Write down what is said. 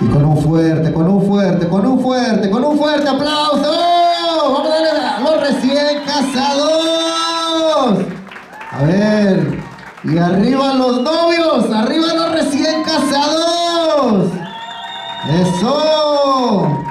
Y con un fuerte, con un fuerte, con un fuerte, con un fuerte aplauso. Vamos a darle a los recién casados. A ver. Y arriba los novios, arriba los recién casados. Eso.